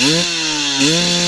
음. 음.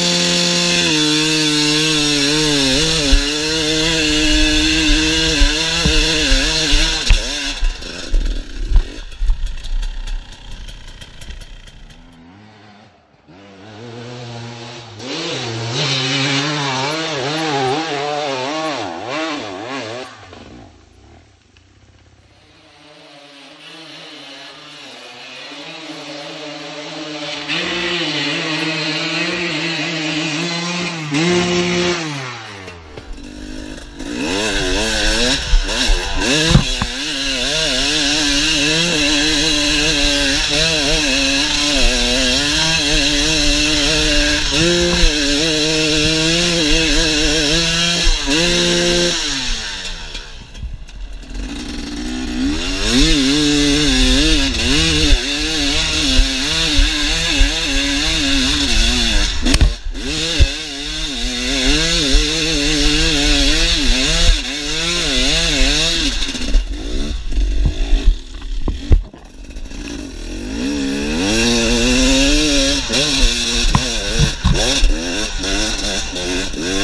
Mm-hmm.